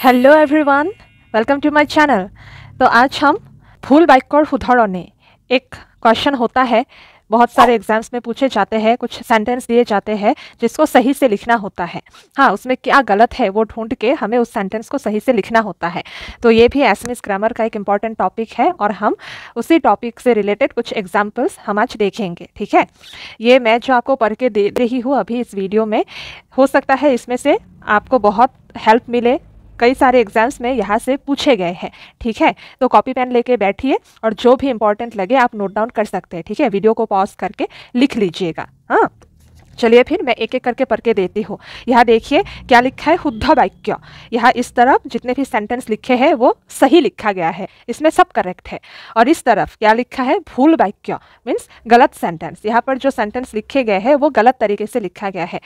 hello' everyone welcome to my channel तो आज हम फूल बाइक सुधरने एक क्वेश्चन होता है बहुत सारे एग्जाम्स में पूछे जाते हैं कुछ सेंटेंस दिए जाते हैं जिसको सही से लिखना होता है हाँ उसमें क्या गलत है वो ढूंढ के हमें उस सेंटेंस को सही से लिखना होता है तो ये भी एसमिस ग्रामर का एक इम्पॉर्टेंट टॉपिक है और हम उसी टॉपिक से रिलेटेड कुछ एग्जाम्पल्स हम आज देखेंगे ठीक है ये मैं जो आपको पढ़ के दे रही हूँ अभी इस वीडियो में हो सकता है इसमें से आपको बहुत हेल्प मिले कई सारे एग्ज़ाम्स में यहाँ से पूछे गए हैं, ठीक है? तो कॉपी पेन लेके बैठिए और जो भी इंपॉर्टेंट लगे आप नोट डाउन कर सकते हैं, ठीक है? वीडियो को पॉज करके लिख लीजिएगा हाँ? चलिए फिर मैं एक एक करके पढ़ के देती हूँ। यहाँ देखिए क्या लिखा है शुद्ध वाक्य। यहाँ इस तरफ़ जितने भी सेंटेंस लिखे हैं, वो सही लिखा गया है। इसमें सब करेक्ट है। और इस तरफ़ क्या लिखा है, भूल वाक्य मीन्स गलत सेंटेंस यहाँ पर जो सेंटेंस लिखे गए हैं, वो गलत तरीके से लिखा गया है।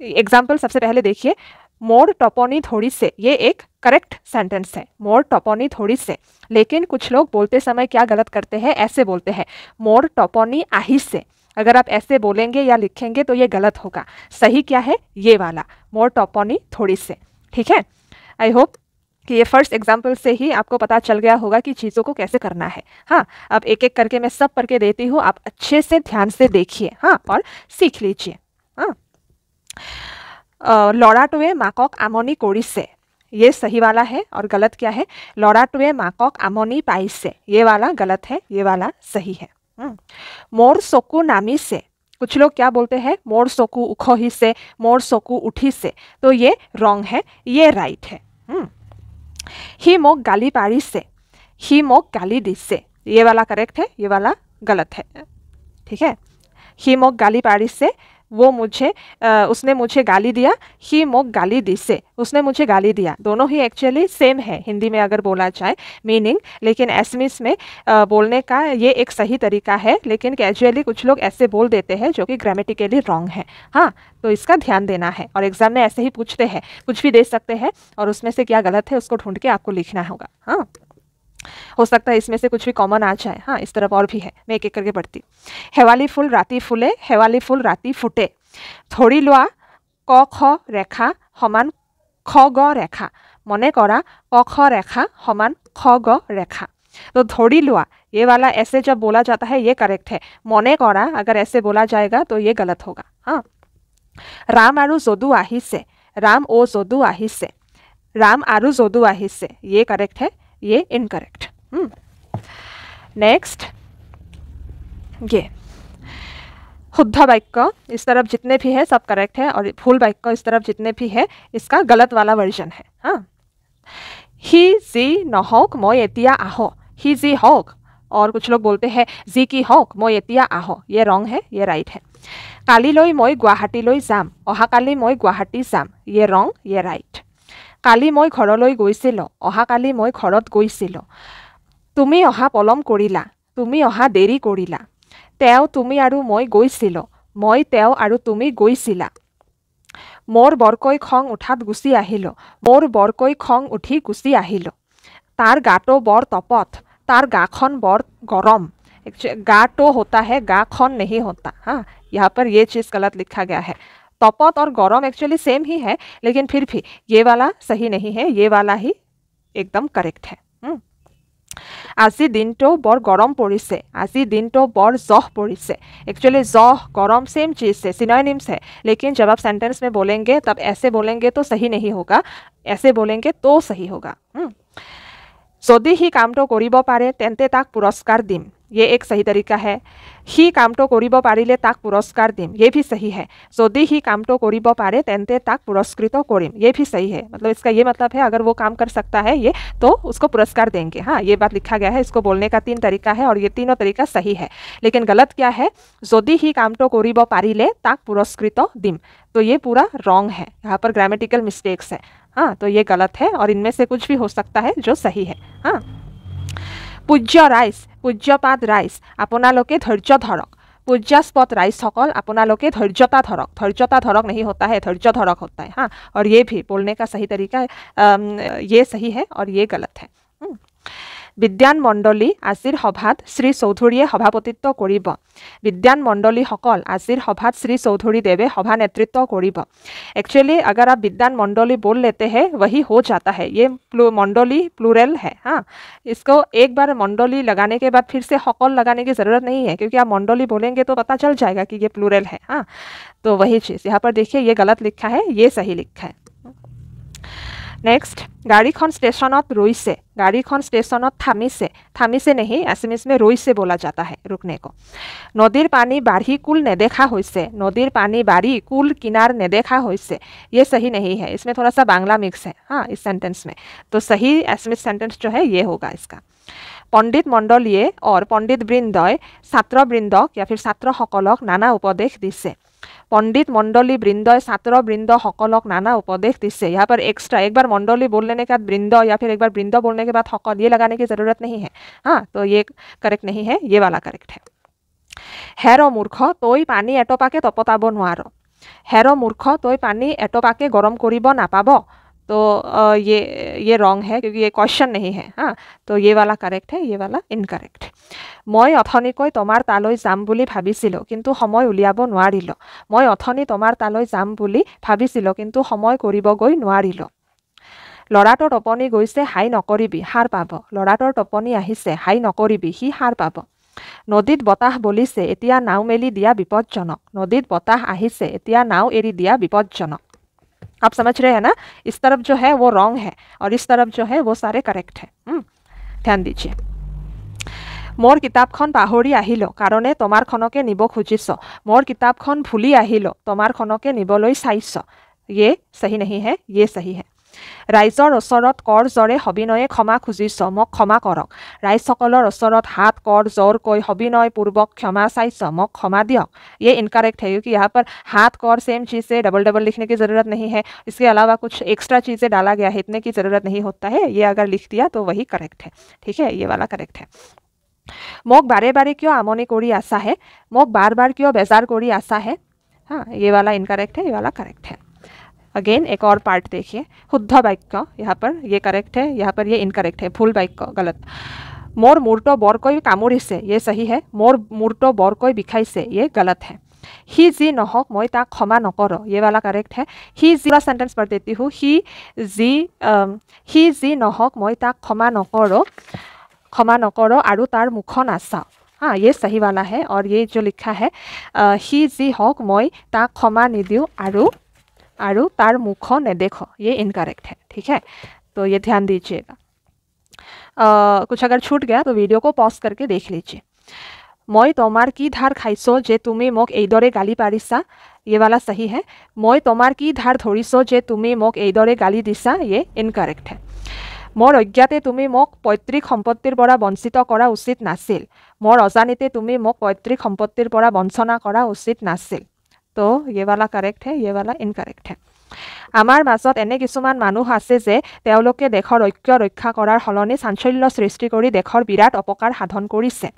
एग्ज़ाम्पल सबसे पहले देखिए मोर टॉपोनी थोड़ी से, ये एक करेक्ट सेंटेंस है, मोर टॉपोनी थोड़ी से। लेकिन कुछ लोग बोलते समय क्या गलत करते हैं, ऐसे बोलते हैं, मोर टॉपोनी आही से। अगर आप ऐसे बोलेंगे या लिखेंगे तो ये गलत होगा। सही क्या है? ये वाला, मोर टॉपोनी थोड़ी से। ठीक है? आई होप कि ये फ़र्स्ट एग्ज़ाम्पल से ही आपको पता चल गया होगा कि चीज़ों को कैसे करना है। हाँ अब एक एक करके मैं सब पढ़ के देती हूँ, आप अच्छे से ध्यान से देखिए। हाँ और सीख लीजिए। ল'ৰাটোৱে মাকক আমনি কৰিছে ये सही वाला है और गलत क्या है ল'ৰাটোৱে মাকক আমনি পাইছে ये वाला गलत है ये वाला सही है मोर चकु नामिसे कुछ लोग क्या बोलते हैं मोर चकु उखही से मोर चकु उठी से तो ये रॉन्ग है ये राइट है ही मोक गाली पारी से ही मोक गाली दिसे ये वाला करेक्ट है ये वाला गलत है ठीक है ही मोक गाली पारी से वो मुझे आ, उसने मुझे गाली दिया। ही मोक गाली दी से। उसने मुझे गाली दिया। दोनों ही एक्चुअली सेम है हिंदी में अगर बोला जाए मीनिंग लेकिन एसमिस में आ, बोलने का ये एक सही तरीका है लेकिन कैजुअली कुछ लोग ऐसे बोल देते हैं जो कि ग्रामेटिकली रॉन्ग है। हाँ तो इसका ध्यान देना है। और एग्ज़ाम में ऐसे ही पूछते हैं कुछ भी दे सकते हैं और उसमें से क्या गलत है उसको ढूंढ के आपको लिखना होगा। हाँ। हो सकता है इसमें से कुछ भी कॉमन आ जाए हाँ इस तरफ और भी है मैं एक एक करके पढ़ती हेवाली फूल राति फुले हेवाली फूल राति फुटे ধৰি লোৱা ক খ ৰেখা সমান খ গ ৰেখা মনে কৰা ক খ ৰেখা সমান খ গ ৰেখা तो धोड़ी लुआ ये वाला ऐसे जब बोला जाता है ये करेक्ट है मने करा अगर ऐसे बोला जाएगा तो ये गलत होगा हाँ राम आरु जोदू আহিছে राम ओ जोदू আহিছে राम आरु जोदू আহিছে ये करेक्ट है ये इनकरेक्ट नेक्स्ट ये शुद्ध वाक्य इस तरफ जितने भी है सब करेक्ट है और फुल वाक्य इस तरफ जितने भी है इसका गलत वाला वर्जन है हाँ ही जी নহওক মই এতিয়া আহ ही जी हॉक और कुछ लोग बोलते हैं जी की हॉक মই এতিয়া আহ ये रॉन्ग है ये राइट है কালিলৈ মই গুৱাহাটীলৈ যাম অহাকালি মই গুৱাহাটী যাম ये ৰং ये ৰাইট কালি মই ঘৰলৈ গৈছিলোঁ অহাকালি মই ঘৰত গৈছিলোঁ তুমি অহা পলম কৰিলা তুমি অহা দেৰি কৰিলা তেওঁ তুমি আৰু মই গৈছিলোঁ মই তেওঁ আৰু তুমি গৈছিলা মোৰ বৰকৈ খং উঠাত গুচি আহিলোঁ মোৰ বৰকৈ খং উঠি গুচি আহিলোঁ তাৰ গাটো বৰ তপত তাৰ গাখন বৰ গৰম গাটো होता है गाखन नहीं होता हाँ यहाँ पर ये चीज़ गलत लिखा गया है तपत और गरम एक्चुअली सेम ही है लेकिन फिर भी ये वाला सही नहीं है ये वाला ही एकदम करेक्ट है আজি দিনটো বৰ গৰম পৰিছে আজি দিনটো বৰ जह পৰিছে एक्चुअली जह गरम सेम चीज़ से सिनोनिम्स है लेकिन जब आप सेंटेंस में बोलेंगे तब ऐसे बोलेंगे तो सही नहीं होगा ऐसे बोलेंगे तो सही होगा যদি সি কামটো কৰিব পাৰে তেন্তে তাক পুৰস্কাৰ দিম ये एक सही तरीका है সি কামটো কৰিব পাৰিলে তাক পুৰস্কাৰ দিম ये भी सही है যদি সি কামটো কৰিব পাৰে তেন্তে তাক পুৰস্কৃত কৰিম ये भी सही है मतलब इसका ये मतलब है अगर वो काम कर सकता है ये तो उसको पुरस्कार देंगे हाँ ये बात लिखा गया है इसको बोलने का तीन तरीका है और ये तीनों तरीका सही है लेकिन गलत क्या है যদি সি কামটো কৰিব পাৰিলে তাক পুৰস্কৃত দিম तो ये पूरा रॉन्ग है यहाँ पर ग्रामेटिकल मिस्टेक्स है हाँ तो ये गलत है और इनमें से कुछ भी हो सकता है जो सही है हाँ পূজ্য ৰাইজ পূজ্যপাত ৰাইজ আপোনালোকে ধৈৰ্য ধৰক पूज्यास्पद राइस सकल आपनालोके धैर्यता धरक धैर्यता धरक नहीं होता है धैर्य धरक होता है हाँ और ये भी बोलने का सही तरीका ये सही है और ये गलत है বিদ্যান মণ্ডলী আজিৰ সভাত শ্ৰী চৌধুৰীয়ে সভাপতিত্ব কৰিব বিদ্যান মণ্ডলীসকল আজিৰ সভাত শ্ৰী চৌধুৰীদেৱে সভা নেতৃত্ব কৰিব एक्चुअली अगर आप विद्यान मंडली बोल लेते हैं वही हो जाता है ये प्लू मंडली प्लूरल है हाँ इसको एक बार मंडली लगाने के बाद फिर से हकल लगाने की ज़रूरत नहीं है क्योंकि आप मंडली बोलेंगे तो पता चल जाएगा कि ये प्लूरल है हाँ तो वही चीज़ यहाँ पर देखिए ये गलत लिखा है ये सही लिखा है नेक्स्ट गाड़ी खन स्टेशन रोई से गाड़ी खन स्टेशन थामी से थामी से नहीं आसमिस में रोई से बोला जाता है रुकने को नदी पानी बाढ़ी कुल ने देखा हो से नदीर पानी बाढ़ी कुल किनार ने देखा हो से ये सही नहीं है इसमें थोड़ा सा बांग्ला मिक्स है हाँ इस सेंटेंस में तो सही आसमिस सेंटेंस जो है ये होगा इसका पंडित मंडलिए और पंडित वृंदय छात्र वृंदक या फिर छात्र सकलक नाना उपदेश दी से पंडित मंडली वृंद छात्र वृंद सकलक नाना उपदेश दिसे यहाँ पर एक्स्ट्रा एक बार मंडली बोलने के बाद वृंद या फिर एक बार वृंद बोलने के बाद सकल ये लगाने की ज़रूरत नहीं है हाँ तो ये करेक्ट नहीं है ये वाला करेक्ट है हेर मूर्ख तई पानी एटपाके तपताब नोर हेर मूर्ख तई पानी एटपाके गरम कर नापाब तो ये ये रॉन्ग है क्योंकि ये क्वेश्चन नहीं है हाँ तो ये वाला करेक्ट है ये वाला इनकरेक्ट মই অথনিকৈ তোমাৰ তালৈ যাম বুলি ভাবিছিলোঁ কিন্তু সময় উলিয়াব নোৱাৰিলোঁ মই অথনি তোমাৰ তালৈ যাম বুলি ভাবিছিলোঁ কিন্তু সময় কৰিবগৈ নোৱাৰিলোঁ ল'ৰাটোৰ টোপনি গৈছে হাই নকৰিবি সাৰ পাব ল'ৰাটোৰ টোপনি আহিছে হাই নকৰিবি সি সাৰ পাব নদীত বতাহ বলিছে এতিয়া নাও মেলি দিয়া বিপদজনক নদীত বতাহ আহিছে এতিয়া নাও এৰি দিয়া বিপদজনক आप समझ रहे हैं ना इस तरफ जो है वो रॉन्ग है और इस तरफ जो है वो सारे करेक्ट है ध्यान दीजिए মোৰ কিতাপখন পাহৰি আহিলোঁ কাৰণে তোমাৰখনকে নিব খুজিছ মোৰ কিতাপখন ভুলি আহিলোঁ তোমাৰখনকে নিবলৈ চাইছ ইয়ে চহী নেহি হে ইয়ে চহী হে ৰাইজৰ ওচৰত কৰ জৰে সবিনয়ে ক্ষমা খুজিছ মোক ক্ষমা কৰক ৰাইজসকলৰ ওচৰত হাত কৰ জোৰকৈ সবিনয়পূৰ্বক ক্ষমা চাইছ মোক ক্ষমা দিয়ক ये इनकरेक्ट है क्योंकि यहाँ पर हाथ कौर सेम चीज़ से डबल डबल लिखने की ज़रूरत नहीं है इसके अलावा कुछ एक्स्ट्रा चीज़ें डाला गया है इतने की ज़रूरत नहीं होता है ये अगर लिख दिया तो वही करेक्ट है ठीक है ये वाला करेक्ट है মোক বাৰে বাৰে কিয় আমনি কৰি আছাহে মোক বাৰ বাৰ কিয় বেজাৰ কৰি আছাহে हाँ ये वाला इनकरेक्ट है ये वाला करेक्ट है अगेन एक और पार्ट देखिए। शुद्ध बाइक का, यहाँ पर ये करेक्ट है, यहाँ पर ये इनकरेक्ट है फुल बाइक का, गलत। मोर मूर्टो बरको कामुरी से, ये सही है। मोर मूर्टो बरको बिखाई से, ये गलत है। ही जी नह मैं तक क्षमा নকৰ ये वाला करेक्ट है। हि जी सेन्टेन्स पर देती हूँ। हि जी um, हि जी নহওক মই তাক क्षमा নকৰ ক্ষমা নকৰ আৰু তাৰ মুখখন আছা हाँ ये सही वाला है, और ये जो लिखा है uh, हि जी हक मैं तक क्षमा निदियों और আৰু তাৰ মুখ নেদেখো ये इनकरेक्ट है ठीक है तो ये ध्यान दीजिएगा कुछ अगर छूट गया तो वीडियो को पॉज करके देख लीजिए মই তোমাৰ কি ধাৰ খাইছোঁ যে তুমি মোক এইদৰে গালি পাৰিছা ये वाला सही है মই তোমাৰ কি ধাৰ ধৰিছোঁ যে তুমি মোক এইদৰে গালি দিছা ये इनकरेक्ट है মোৰ অজ্ঞাতে তুমি মোক পৈতৃক সম্পত্তিৰ পৰা বঞ্চিত কৰা উচিত নাছিল মোৰ অজানিতে তুমি মোক পৈতৃক সম্পত্তিৰ পৰা বঞ্চনা কৰা উচিত নাছিল তো ये वाला करेक्ट है ये वाला इनकरेक्ट है আমাৰ মাজত এনে কিছুমান মানুহ আছে যে তেওঁলোকে দেশৰ ঐক্য ৰক্ষা কৰাৰ সলনি চাঞ্চল্য সৃষ্টি কৰি দেশৰ বিৰাট অপকাৰ সাধন কৰিছে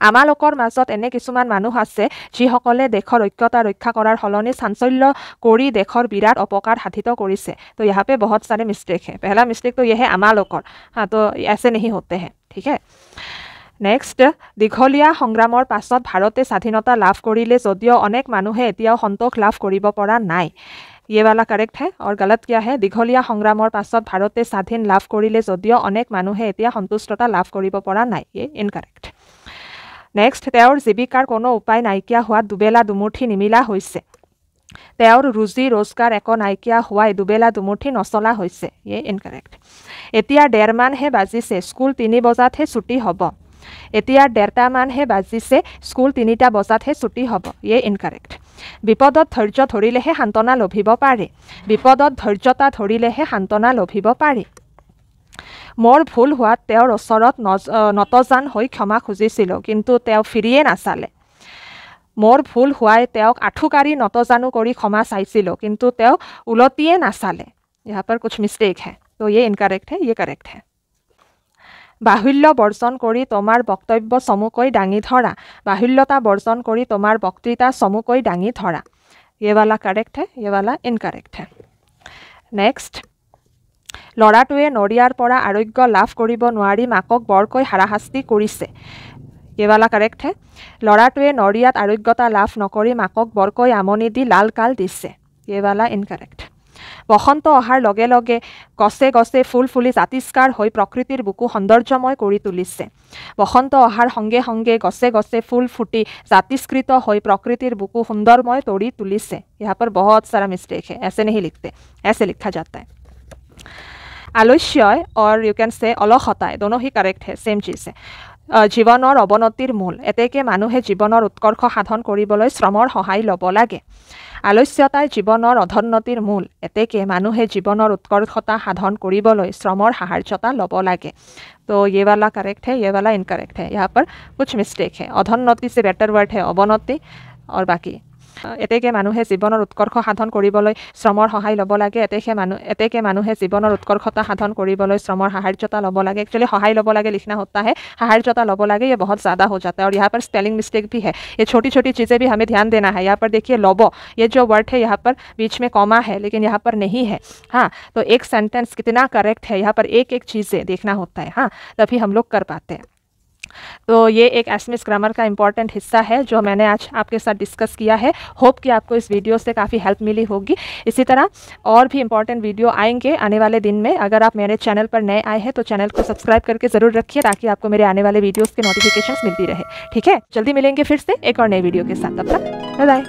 আমালোকৰ মাজত এনে কিছুমান মানুহ আছে যিসকলে দেশৰ ঐক্যতা ৰক্ষা কৰাৰ সলনি চাঞ্চল্য কৰি দেশৰ বিৰাট অপকাৰ সাধিত কৰিছে তো यहाँ पे बहुत सारे मिस्टेक है पहला मिस्टेक तो यह है আমালোকৰ हाँ तो ऐसे नहीं होते हैं ठीक है নেক্সট দীঘলীয়া সংগ্ৰামৰ পাছত ভাৰতে স্বাধীনতা লাভ কৰিলে যদিও অনেক মানুহে এতিয়াও সন্তোষ লাভ কৰিব পৰা নাই ये वाला करेक्ट है और गलत क्या है দীঘলীয়া সংগ্ৰামৰ পাছত ভাৰতে স্বাধীন লাভ কৰিলে যদিও অনেক মানুহে এতিয়া সন্তুষ্টতা লাভ কৰিব পৰা নাই ये ইনকাৰেক্ট নেক্সট তেওঁৰ জীৱিকাৰ কোনো উপায় নাইকিয়া হোৱাত দুবেলা দুমুঠি নিমিলা হৈছে তেওঁৰ ৰুজি ৰোজগাৰ একো নাইকিয়া হোৱাই দুবেলা দুমুঠি নচলা হৈছে ये ইনকাৰেক্ট এতিয়া ডেৰমানহে বাজিছে স্কুল তিনি বজাতহে ছুটি হ'ব এতিয়া ডেৰটামানহে বাজিছে স্কুল তিনিটা বজাতহে ছুটী হ'ব ইয়ে ইনকাৰেক্ট বিপদত ধৈৰ্য ধৰিলেহে সান্তনা লভিব পাৰে। বিপদত ধৈৰ্যতা ধৰিলেহে সান্তনা লভিব পাৰে। মোৰ ভুল হোৱাত তেওঁৰ ওচৰত নতজান হৈ ক্ষমা খুজিছিলোঁ কিন্তু তেওঁ ফিৰিয়ে নাচালে। মোৰ ভুল হোৱাই তেওঁক আঁঠুকাঢ়ি নতজানো কৰি ক্ষমা চাইছিলোঁ কিন্তু তেওঁ ওলটিয়ে নাচালে। ইয়াৰ পৰা কুছ মিষ্টেক হে। তো ইয়ে ইনকাৰেক্ট হে ইয়ে কাৰেক্ট হে। বাহুল্য বৰ্জন কৰি তোমাৰ বক্তব্য চমুকৈ দাঙি ধৰা বাহুল্যতা বৰ্জন কৰি তোমাৰ বক্তৃতা চমুকৈ দাঙি ধৰা ये वाला करेक्ट है ये वाला इनकरेक्ट है नेक्स्ट ল'ৰাটোৱে নৰিয়াৰ পৰা আৰোগ্য লাভ কৰিব নোৱাৰি মাকক বৰকৈ হাৰাশাস্তি কৰিছে ये वाला करेक्ट है ল'ৰাটোৱে নৰিয়াত আৰোগ্যতা লাভ নকৰি মাকক বৰকৈ আমনি দি লাল কাল দিছে ये वाला ইনকাৰেক্ট বসন্ত অহাৰ লগে লগে গছে গছে ফুল ফুলি জাতিষ্কাৰ হৈ প্ৰকৃতিৰ বুকু সৌন্দৰ্যময় কৰি তুলিছে। বসন্ত অহাৰ সংগে সংগে গছে গছে ফুল ফুটি জাতিষ্কৃত হৈ প্ৰকৃতিৰ বুকু সুন্দৰময় তৰি তুলিছে। ইয়াৰ পৰা বহুত চাৰা মিষ্টেক হে। এছে নেহি লিখতে। এছে লিখা যাতে আলস্যয় অৰ ইউ কেন চে অলসতাই হি কাৰেক্ট হে। ছেম চিজ হে। জীৱনৰ অৱনতিৰ মূল। এতেকে মানুহে জীৱনৰ উৎকৰ্ষ সাধন কৰিবলৈ শ্ৰমৰ সহায় ল'ব লাগে। আলস্যতাই জীৱনৰ অধোন্নতিৰ মূল এতেকে মানুহে জীৱনৰ উৎকৰ্ষতা সাধন কৰিবলৈ শ্ৰমৰ সাহাৰ্যতা ল'ব লাগে তো ये वाला करेक्ट है ये वाला इनकरेक्ट है यहाँ पर कुछ मिस्टेक है अधोन्नति से बेटर वर्ड है अवनति और बाकी এতেকে মানুহে জীৱনৰ উৎকৰ্ষ সাধন কৰিবলৈ শ্ৰমৰ সহায় ল'ব লাগে এতেকে মানুহ এতেকে মানুহে জীৱনৰ উৎকৰ্ষতা সাধন কৰিবলৈ শ্ৰমৰ সাহাৰ্যতা ল'ব লাগে एक्चुअली সহায় ল'ব লাগে लिखना होता है সাহাৰ্যতা ল'ব লাগে ये बहुत ज़्यादा हो जाता है और यहाँ पर स्पेलिंग मिस्टेक भी है ये छोटी छोटी चीज़ें भी हमें ध्यान देना है यहाँ पर देखिए लब ये जो वर्ड है यहाँ पर बीच में कॉमा है लेकिन यहाँ पर नहीं है हाँ तो एक सेंटेंस कितना करेक्ट है यहाँ पर एक एक चीज़ें देखना होता है हाँ तभी हम लोग कर पाते हैं तो ये एक एसमिस ग्रामर का इंपॉर्टेंट हिस्सा है, जो मैंने आज आपके साथ डिस्कस किया है। होप कि आपको इस वीडियो से काफ़ी हेल्प मिली होगी। इसी तरह और भी इंपॉर्टेंट वीडियो आएँगे आने वाले दिन में। अगर आप मेरे चैनल पर नए आए हैं तो चैनल को सब्सक्राइब करके ज़रूर रखिए, ताकि आपको मेरे आने वाले वीडियोज़ के नोटिफिकेशन मिलती रहे। ठीक है? जल्दी मिलेंगे फिर से एक और नए वीडियो के साथ। तब तक बाय